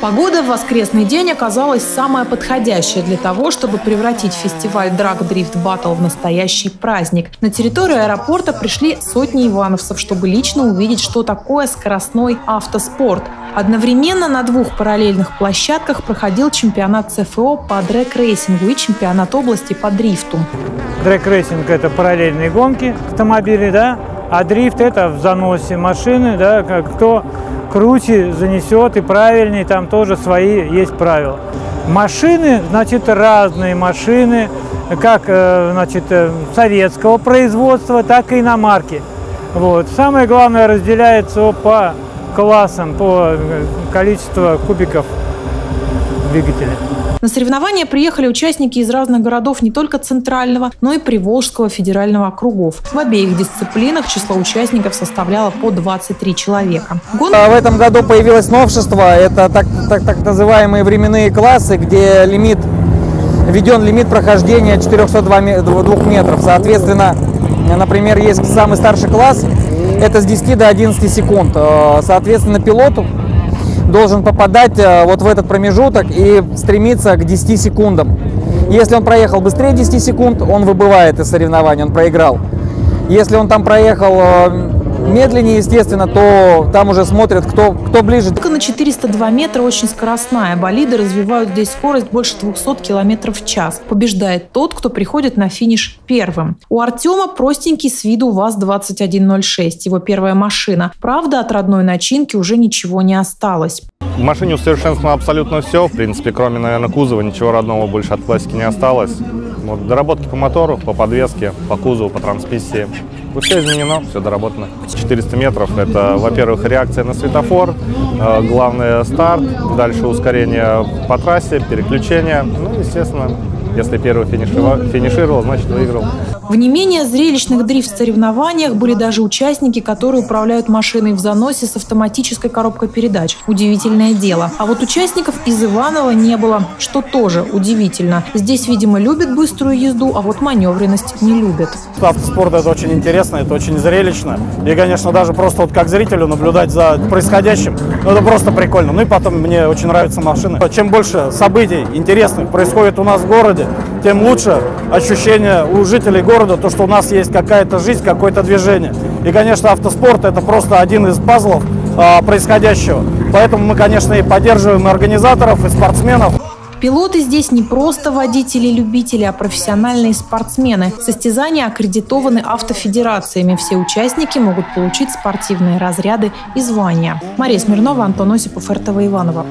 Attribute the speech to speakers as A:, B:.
A: Погода в воскресный день оказалась самая подходящая для того, чтобы превратить фестиваль Drag Drift Battle в настоящий праздник. На территорию аэропорта пришли сотни ивановцев, чтобы лично увидеть, что такое скоростной автоспорт. Одновременно на двух параллельных площадках проходил чемпионат ЦФО по дрэг-рейсингу и чемпионат области по дрифту.
B: Дрэг-рейсинг – это параллельные гонки автомобилей, да, а дрифт – это в заносе машины, да, кто круче занесет и правильнее, там тоже свои есть правила. Машины, значит, разные машины, как э, значит, э, советского производства, так и иномарки. Вот. Самое главное разделяется по классам, по э, количеству кубиков двигателя.
A: На соревнования приехали участники из разных городов не только Центрального, но и Приволжского федерального округов. В обеих дисциплинах число участников составляло по 23 человека.
C: Гон... В этом году появилось новшество. Это так, так, так называемые временные классы, где лимит введен лимит прохождения 402 метров. Соответственно, например, есть самый старший класс, это с 10 до 11 секунд. Соответственно, пилоту должен попадать э, вот в этот промежуток и стремиться к 10 секундам. Если он проехал быстрее 10 секунд, он выбывает из соревнований, он проиграл. Если он там проехал э, медленнее, естественно, то там уже смотрят, кто, кто ближе.
A: Только на 402 метра очень скоростная. Болиды развивают здесь скорость больше 200 км в час. Побеждает тот, кто приходит на финиш первым. У Артема простенький с виду ВАЗ-2106, его первая машина. Правда, от родной начинки уже ничего не осталось.
D: В машине усовершенствовано абсолютно все. В принципе, кроме, наверное, кузова, ничего родного больше от классики не осталось. Вот, доработки по мотору, по подвеске, по кузову, по трансмиссии. Все изменено, все доработано. 400 метров – это, во-первых, реакция на светофор, э, главное – старт, дальше ускорение по трассе, переключение. Ну, естественно, если первый финишировал, значит выиграл.
A: В не менее зрелищных дрифт-соревнованиях были даже участники, которые управляют машиной в заносе с автоматической коробкой передач. Удивительное дело. А вот участников из Иванова не было, что тоже удивительно. Здесь, видимо, любят быструю езду, а вот маневренность не любят.
E: Автоспорт – это очень интересно, это очень зрелищно. И, конечно, даже просто вот как зрителю наблюдать за происходящим, ну, это просто прикольно. Ну и потом мне очень нравятся машины. Чем больше событий интересных происходит у нас в городе, тем лучше ощущение у жителей города города, то, что у нас есть какая-то жизнь, какое-то движение. И, конечно, автоспорт – это просто один из пазлов а, происходящего. Поэтому мы, конечно, и поддерживаем и организаторов, и спортсменов.
A: Пилоты здесь не просто водители-любители, а профессиональные спортсмены. Состязания аккредитованы автофедерациями. Все участники могут получить спортивные разряды и звания. Мария Смирнова, Антон Осипов, РТВ Иванова.